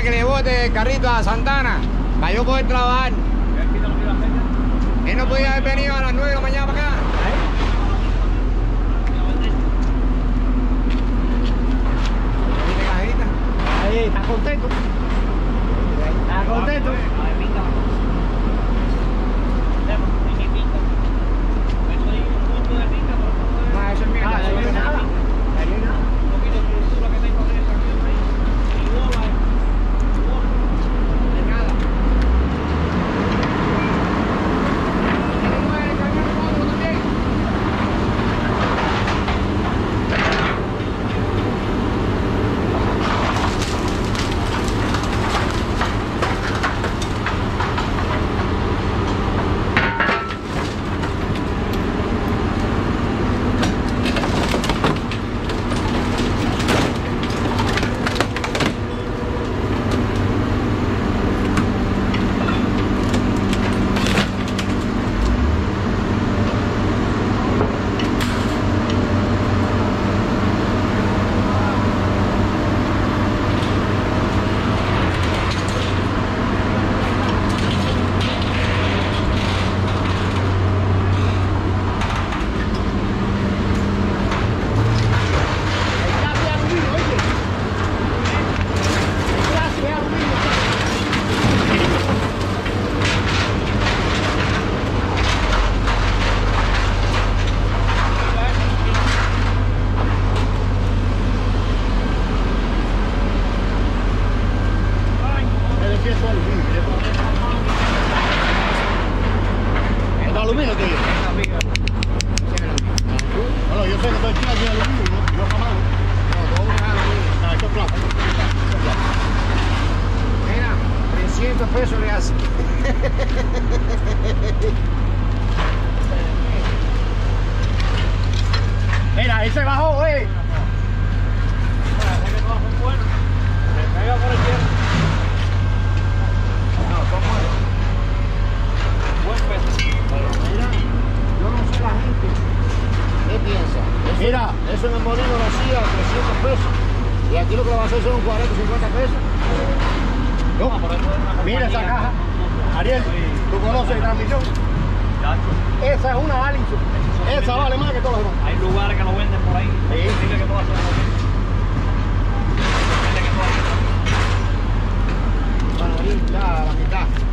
que le bote el carrito a Santana para yo poder trabajar. Él no podía haber venido a las 9 de la mañana para acá. Ahí, está contento. Está contento. se bajó, eh. Se pega por el tiempo. No, ¿cómo es? Buen peso. Pero mira, yo no sé la gente. ¿Qué piensa? Eso, mira. Eso en el molino lo hacía 300 pesos. Y aquí lo que lo va a hacer son 40, o 50 pesos. No, mira esa caja. Ariel, ¿tú conoces transmisión? Esa es una Allison. Esa vale más que todas las demás. Hay lugares que lo venden por ahí. Sí. Dile que todas son. Bueno, ahí la mitad.